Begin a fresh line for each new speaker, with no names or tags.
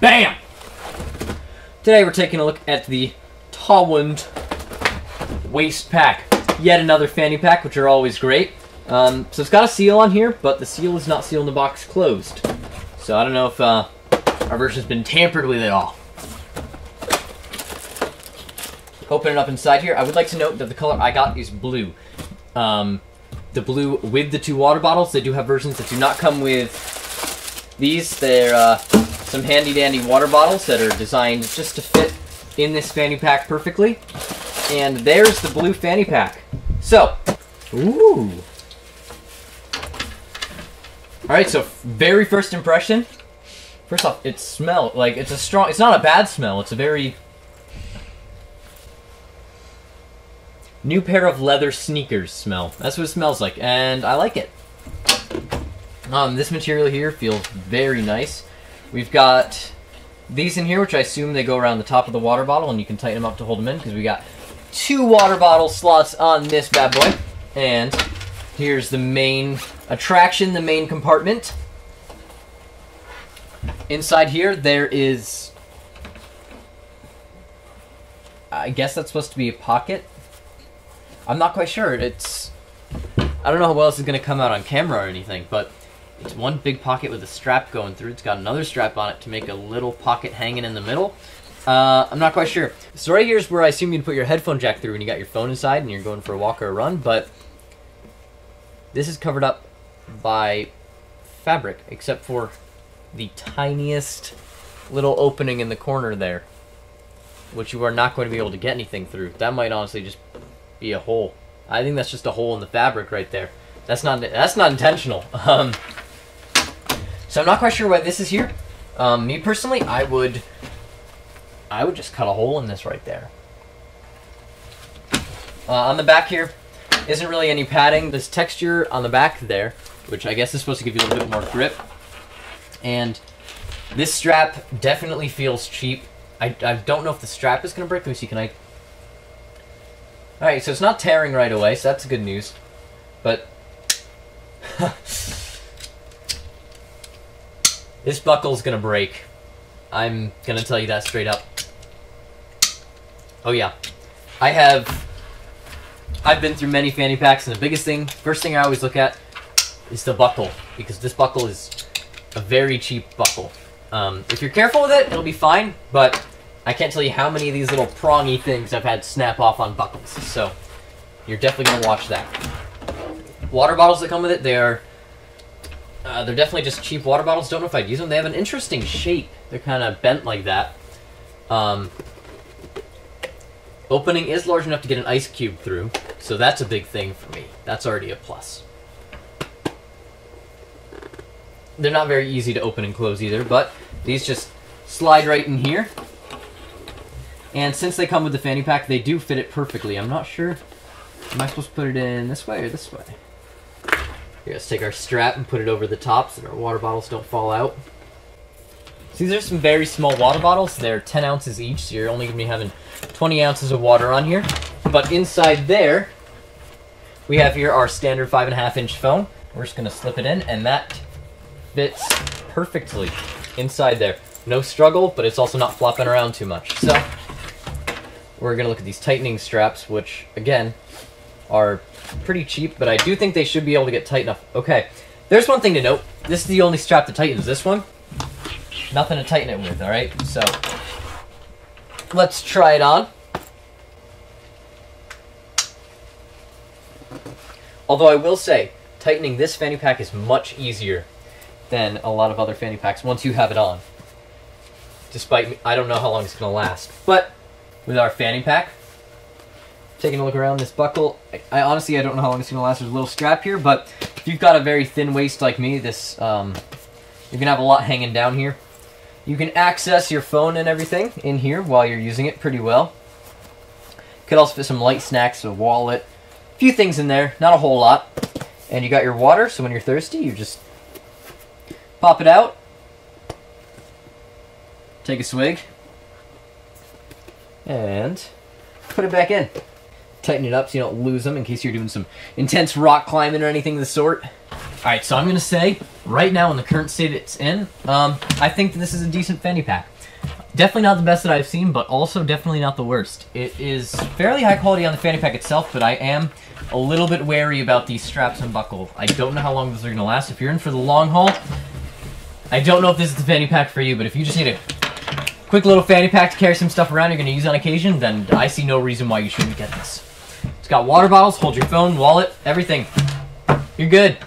Bam! Today we're taking a look at the Towond Waist Pack. Yet another fanny pack, which are always great. Um, so it's got a seal on here, but the seal is not sealed in the box closed. So I don't know if uh, our version's been tampered with at all. Open it up inside here. I would like to note that the color I got is blue. Um, the blue with the two water bottles. They do have versions that do not come with these. They're uh, some handy dandy water bottles that are designed just to fit in this fanny pack perfectly. And there's the blue fanny pack. So, ooh. All right, so very first impression. First off, it smells like it's a strong. It's not a bad smell. It's a very new pair of leather sneakers smell. That's what it smells like, and I like it. Um, this material here feels very nice. We've got these in here, which I assume they go around the top of the water bottle, and you can tighten them up to hold them in, because we got two water bottle slots on this bad boy. And here's the main attraction, the main compartment. Inside here, there is... I guess that's supposed to be a pocket. I'm not quite sure. It's... I don't know how well this is going to come out on camera or anything, but it's one big pocket with a strap going through. It's got another strap on it to make a little pocket hanging in the middle. Uh, I'm not quite sure. So right here is where I assume you put your headphone jack through when you got your phone inside and you're going for a walk or a run, but this is covered up by fabric, except for the tiniest little opening in the corner there, which you are not going to be able to get anything through. That might honestly just be a hole. I think that's just a hole in the fabric right there. That's not that's not intentional. Um, so I'm not quite sure why this is here. Um, me personally, I would I would just cut a hole in this right there. Uh, on the back here, isn't really any padding. This texture on the back there, which I guess is supposed to give you a little bit more grip. And this strap definitely feels cheap. I, I don't know if the strap is going to break. Me see, can I... Alright, so it's not tearing right away, so that's good news. But... this buckle's to break. I'm to tell you that straight up. Oh yeah. I have... I've been through many fanny packs, and the biggest thing, first thing I always look at, is the buckle. Because this buckle is a very cheap buckle. Um, if you're careful with it, it'll be fine, but I can't tell you how many of these little prongy things I've had snap off on buckles. So, you're definitely going to watch that. Water bottles that come with it, they're uh, they're definitely just cheap water bottles. Don't know if I'd use them. They have an interesting shape. They're kind of bent like that. Um, opening is large enough to get an ice cube through, so that's a big thing for me. That's already a plus. They're not very easy to open and close either, but these just slide right in here. And since they come with the fanny pack, they do fit it perfectly. I'm not sure. Am I supposed to put it in this way or this way? Here, let's take our strap and put it over the top so that our water bottles don't fall out. So these are some very small water bottles. They're 10 ounces each, so you're only going to be having 20 ounces of water on here. But inside there, we have here our standard 5.5 inch foam. We're just going to slip it in, and that fits perfectly inside there. No struggle, but it's also not flopping around too much. So, we're going to look at these tightening straps, which, again, are pretty cheap, but I do think they should be able to get tight enough. Okay, there's one thing to note. This is the only strap that tightens. This one, nothing to tighten it with, alright? So, let's try it on. Although I will say, tightening this fanny pack is much easier than a lot of other fanny packs once you have it on. Despite, I don't know how long it's going to last. But, with our fanny pack, taking a look around this buckle, I, I honestly, I don't know how long it's going to last. There's a little strap here, but if you've got a very thin waist like me, this, um, you're going to have a lot hanging down here. You can access your phone and everything in here while you're using it pretty well. Could also fit some light snacks, a wallet, a few things in there, not a whole lot. And you got your water, so when you're thirsty, you just pop it out, take a swig, and put it back in. Tighten it up so you don't lose them in case you're doing some intense rock climbing or anything of the sort. Alright, so I'm to say, right now in the current state it's in, um, I think this is a decent fanny pack. Definitely not the best that I've seen, but also definitely not the worst. It is fairly high quality on the fanny pack itself, but I am a little bit wary about these straps and buckle. I don't know how long these are to last. If you're in for the long haul, I don't know if this is the fanny pack for you, but if you just need a quick little fanny pack to carry some stuff around you're to use on occasion, then I see no reason why you shouldn't get this. It's got water bottles, hold your phone, wallet, everything. You're good.